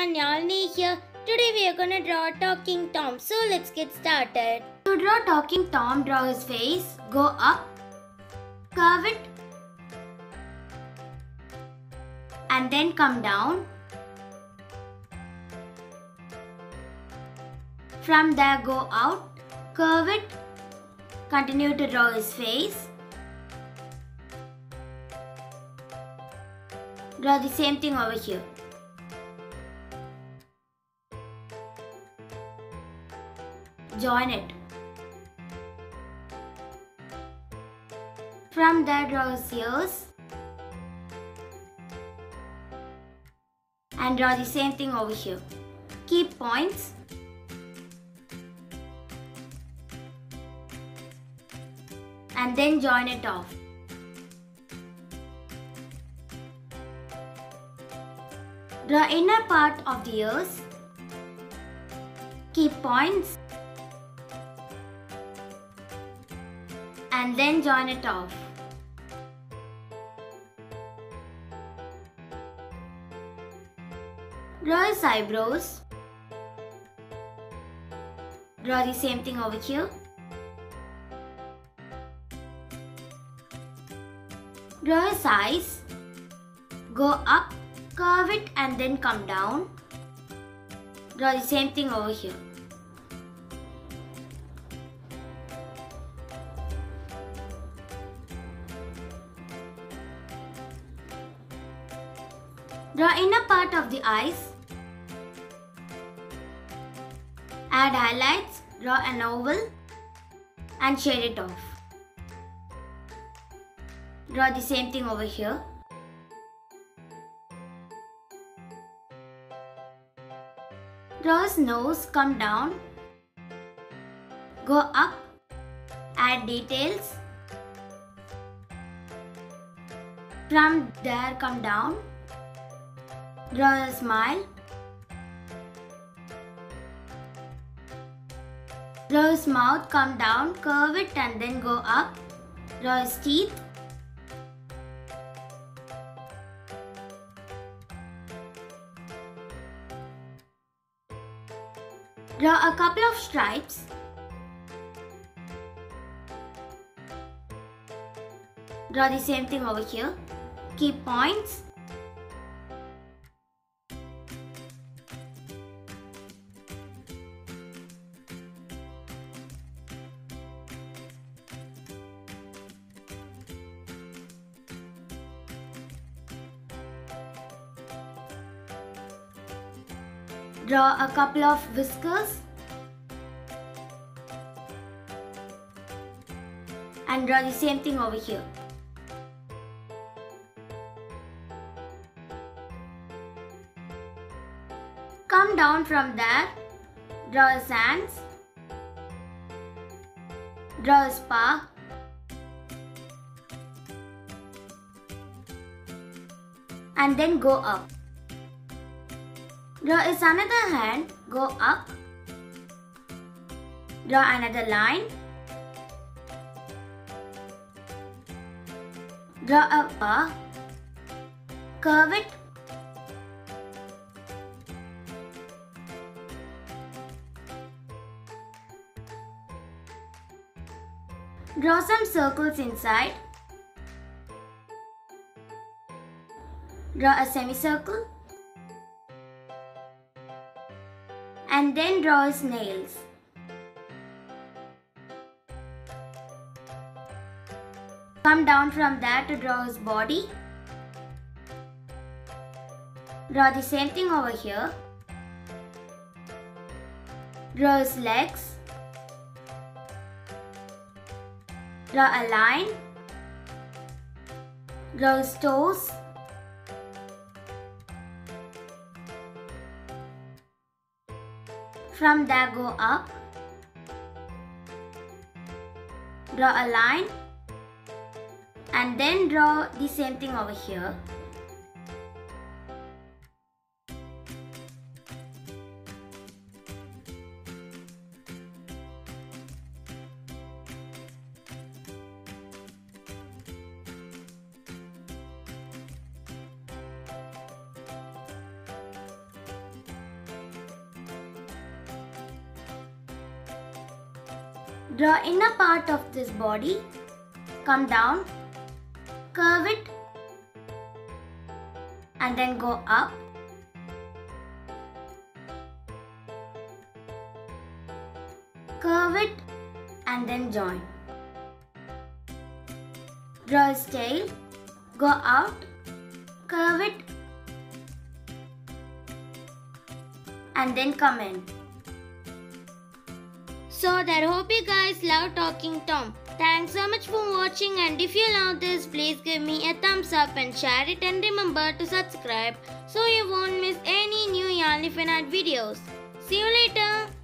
everyone, here. Today we are gonna draw Talking Tom. So let's get started. To draw Talking Tom, draw his face, go up, curve it, and then come down. From there, go out, curve it, continue to draw his face. Draw the same thing over here. Join it. From there draw ears. And draw the same thing over here. Keep points. And then join it off. Draw inner part of the ears. Keep points. And then join it off. Draw his eyebrows. Draw the same thing over here. Draw his eyes. Go up curve it and then come down. Draw the same thing over here. Draw inner part of the eyes. Add highlights, draw an oval and shade it off. Draw the same thing over here. Draw his nose, come down, go up, add details. From there, come down, draw a smile. Draw his mouth, come down, curve it and then go up. Draw his teeth. Draw a couple of stripes. Draw the same thing over here. Keep points. Draw a couple of whiskers and draw the same thing over here. Come down from there, draw his hands, draw his paw, and then go up. Draw is another hand, go up. Draw another line. Draw a paw. Curve it. Draw some circles inside. Draw a semicircle. And then draw his nails. Come down from there to draw his body. Draw the same thing over here. Draw his legs. Draw a line. Draw his toes. From there go up. Draw a line and then draw the same thing over here. Draw inner part of this body. Come down. Curve it. And then go up. Curve it and then join. Draw his tail. Go out. Curve it. And then come in. So that hope you guys love Talking Tom. Thanks so much for watching and if you love this please give me a thumbs up and share it and remember to subscribe so you won't miss any new Yarn videos. See you later.